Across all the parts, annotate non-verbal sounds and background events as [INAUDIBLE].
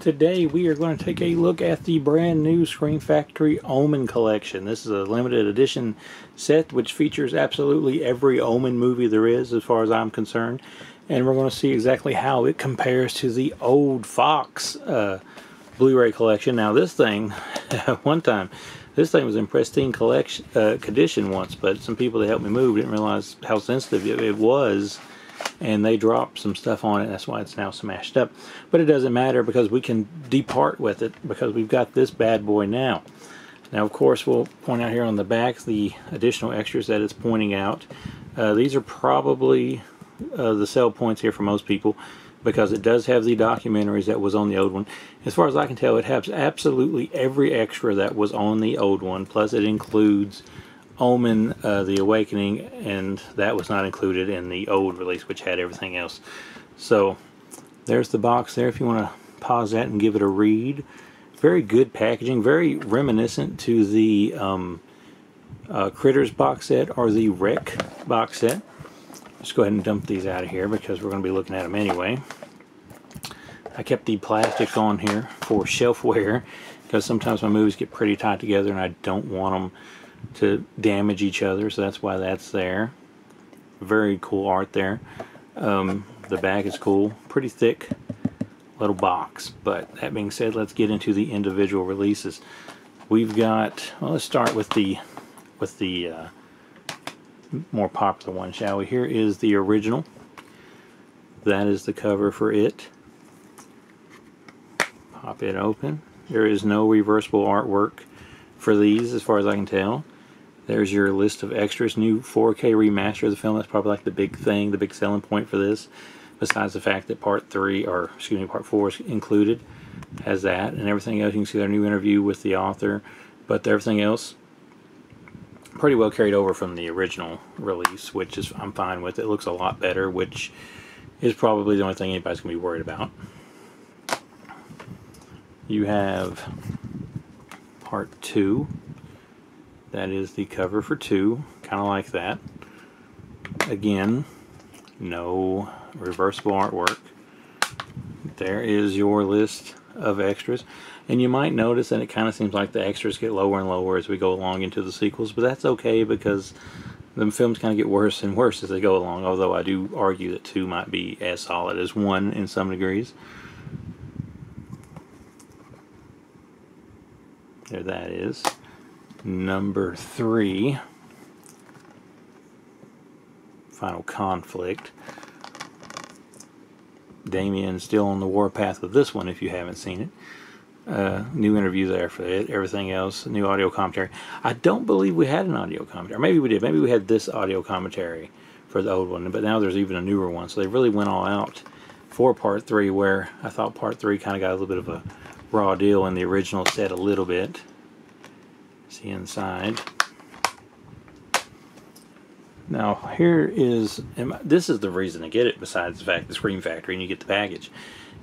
Today we are going to take a look at the brand new Scream Factory Omen collection. This is a limited edition set which features absolutely every Omen movie there is as far as I'm concerned. And we're going to see exactly how it compares to the old Fox uh, Blu-ray collection. Now this thing, [LAUGHS] one time, this thing was in pristine collection uh, condition once, but some people that helped me move didn't realize how sensitive it, it was and they dropped some stuff on it. That's why it's now smashed up. But it doesn't matter because we can depart with it because we've got this bad boy now. Now of course we'll point out here on the back the additional extras that it's pointing out. Uh, these are probably uh, the sell points here for most people because it does have the documentaries that was on the old one. As far as I can tell, it has absolutely every extra that was on the old one, plus it includes Omen, uh, The Awakening, and that was not included in the old release, which had everything else. So there's the box there if you want to pause that and give it a read. Very good packaging, very reminiscent to the um, uh, Critters box set or the Wreck box set. Let's go ahead and dump these out of here because we're going to be looking at them anyway. I kept the plastic on here for [LAUGHS] shelf wear because sometimes my movies get pretty tight together and I don't want them to damage each other so that's why that's there. Very cool art there. Um, the bag is cool. Pretty thick little box but that being said let's get into the individual releases. We've got well let's start with the with the uh, more popular one shall we? Here is the original. That is the cover for it. Pop it open. There is no reversible artwork for these as far as I can tell. There's your list of extras. New 4K remaster of the film. That's probably like the big thing, the big selling point for this. Besides the fact that part 3, or excuse me, part 4 is included. Has that and everything else. You can see their new interview with the author. But everything else pretty well carried over from the original release, which is I'm fine with. It looks a lot better, which is probably the only thing anybody's to be worried about. You have part two. That is the cover for two, kind of like that. Again, no reversible artwork. There is your list of extras. And you might notice that it kind of seems like the extras get lower and lower as we go along into the sequels, but that's okay because the films kind of get worse and worse as they go along, although I do argue that two might be as solid as one in some degrees. There that is. Number three. Final Conflict. Damien still on the warpath with this one if you haven't seen it. Uh, new interview there for it. Everything else, new audio commentary. I don't believe we had an audio commentary. or Maybe we did. Maybe we had this audio commentary for the old one, but now there's even a newer one. So they really went all out for part three, where I thought part three kind of got a little bit of a raw deal in the original set a little bit. See inside. Now here is, this is the reason to get it besides the fact the Scream Factory and you get the package.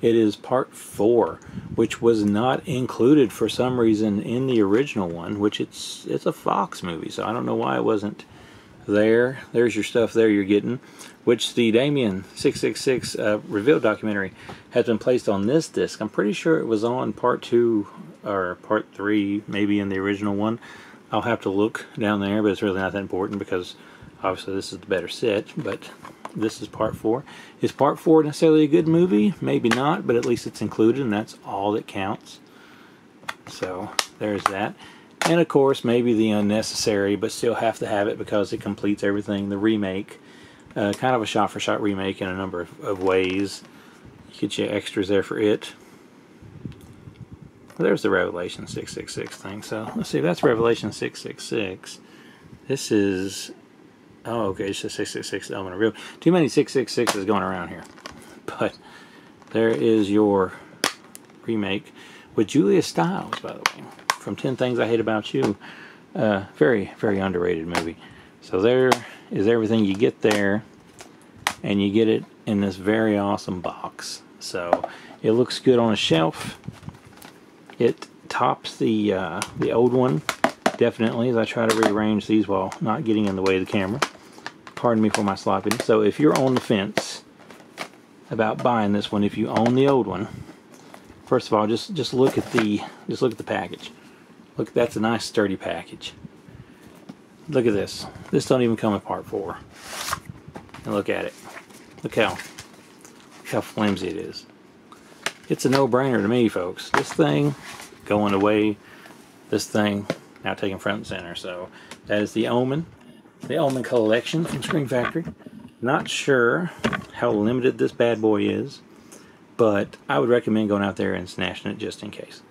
It is part four, which was not included for some reason in the original one, which it's it's a Fox movie, so I don't know why it wasn't there. There's your stuff there you're getting, which the Damien 666 uh, reveal documentary has been placed on this disc. I'm pretty sure it was on part two or part three, maybe in the original one. I'll have to look down there, but it's really not that important because obviously this is the better set, but this is part four. Is part four necessarily a good movie? Maybe not, but at least it's included and that's all that counts. So there's that. And of course, maybe the unnecessary, but still have to have it because it completes everything. The remake, uh, kind of a shot-for-shot -shot remake in a number of, of ways. You get your extras there for it. There's the Revelation 666 thing. So let's see, that's Revelation 666. This is, oh, okay, it's just 666 element of real. Too many 666s going around here. [LAUGHS] But there is your remake with Julia Stiles, by the way from 10 Things I Hate About You. Uh, very, very underrated movie. So there is everything you get there, and you get it in this very awesome box. So it looks good on a shelf. It tops the uh, the old one definitely as I try to rearrange these while not getting in the way of the camera. Pardon me for my sloppiness. So if you're on the fence about buying this one, if you own the old one, First of all, just just look at the just look at the package. Look, that's a nice sturdy package. Look at this. This don't even come apart part four. And look at it. Look how look how flimsy it is. It's a no-brainer to me, folks. This thing going away. This thing now taking front and center. So that is the Omen, the Omen collection from Scream Factory. Not sure how limited this bad boy is, but I would recommend going out there and snatching it just in case.